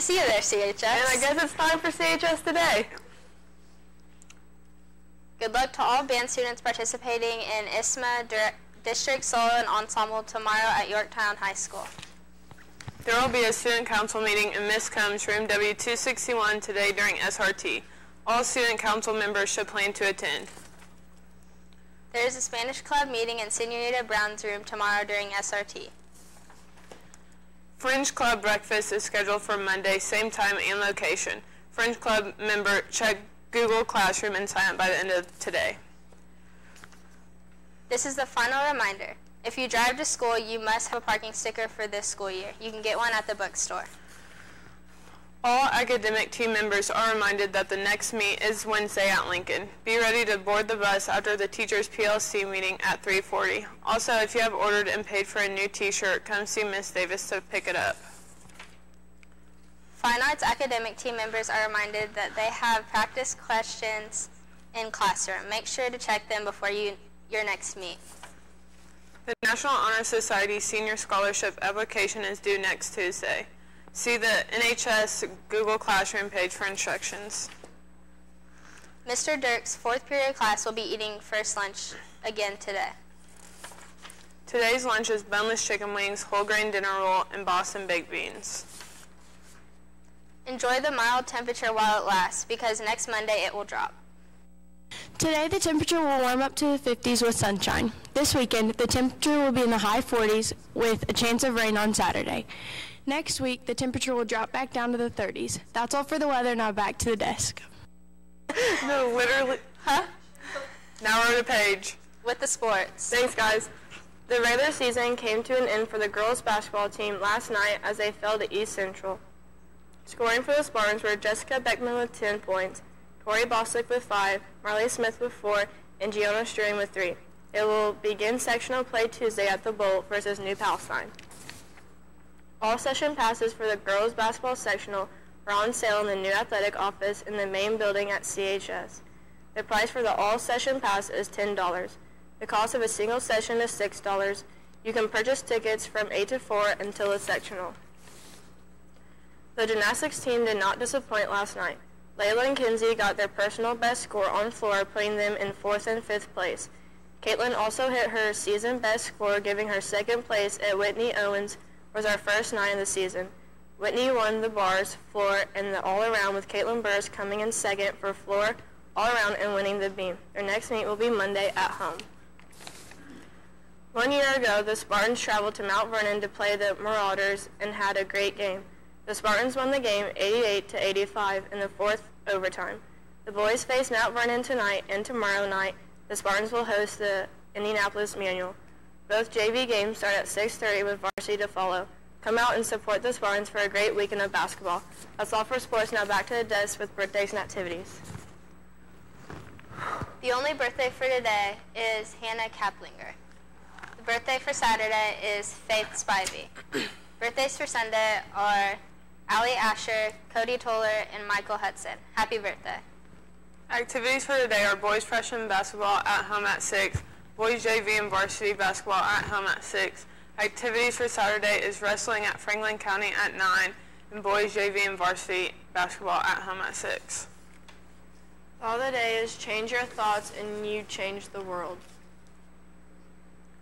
see you there, CHS. And I guess it's time for CHS today. Good luck to all band students participating in ISSMA Dir- District Solo and Ensemble tomorrow at Yorktown High School. There will be a student council meeting in Miss Combs room W261 today during SRT. All student council members should plan to attend. There is a Spanish club meeting in Senorita Brown's room tomorrow during SRT. Fringe Club breakfast is scheduled for Monday, same time and location. Fringe Club member check Google Classroom and sign up by the end of today. This is the final reminder. If you drive to school, you must have a parking sticker for this school year. You can get one at the bookstore. All academic team members are reminded that the next meet is Wednesday at Lincoln. Be ready to board the bus after the teachers PLC meeting at 3:40. Also, if you have ordered and paid for a new t-shirt, come see Miss Davis to pick it up. Fine Arts academic team members are reminded that they have practice questions in classroom. Make sure to check them before you, your next meet. The National Honor Society Senior Scholarship application is due next Tuesday. See the NHS Google Classroom page for instructions. Mr. Dirk's fourth period class will be eating first lunch again today. Today's lunch is boneless chicken wings, whole grain dinner roll, and Boston baked beans. Enjoy the mild temperature while it lasts because next Monday it will drop. Today, the temperature will warm up to the 50s with sunshine. This weekend, the temperature will be in the high 40s with a chance of rain on Saturday. Next week, the temperature will drop back down to the 30s. That's all for the weather. Now back to the desk. no, literally. Huh? Now we're on the page. With the sports. Thanks, guys. The regular season came to an end for the girls' basketball team last night as they fell to East Central. Scoring for the Spartans were Jessica Beckman with 10 points, Tori Bostic with 5, Marley Smith with 4, and Giona Struing with 3. It will begin sectional play Tuesday at the Bowl versus New Palestine. All session passes for the girls basketball sectional are on sale in the new athletic office in the main building at CHS. The price for the all session pass is $10. The cost of a single session is $6. You can purchase tickets from 8 to 4 until the sectional. The gymnastics team did not disappoint last night. Layla and Kinsey got their personal best score on floor, putting them in fourth and fifth place. Caitlin also hit her season best score, giving her second place at Whitney Owens was our first nine of the season. Whitney won the bars, floor, and the all-around with Caitlin Burris coming in second for floor, all-around, and winning the beam. Their next meet will be Monday at home. One year ago, the Spartans traveled to Mount Vernon to play the Marauders and had a great game. The Spartans won the game 88 to 85 in the fourth overtime. The boys face Mount Vernon tonight and tomorrow night. The Spartans will host the Indianapolis Manual. Both JV games start at 6.30 with varsity to follow. Come out and support the Spartans for a great weekend of basketball. That's all for sports. Now back to the desk with birthdays and activities. The only birthday for today is Hannah Kaplinger. The birthday for Saturday is Faith Spivey. Birthdays for Sunday are Allie Asher, Cody Toller, and Michael Hudson. Happy birthday. Activities for today are boys freshman basketball at home at 6, boys JV and varsity basketball at home at 6. Activities for Saturday is wrestling at Franklin County at 9, and boys JV and varsity basketball at home at 6. All the day is change your thoughts and you change the world.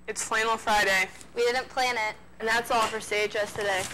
It's Flannel Friday. We didn't plan it. And that's all for CHS today.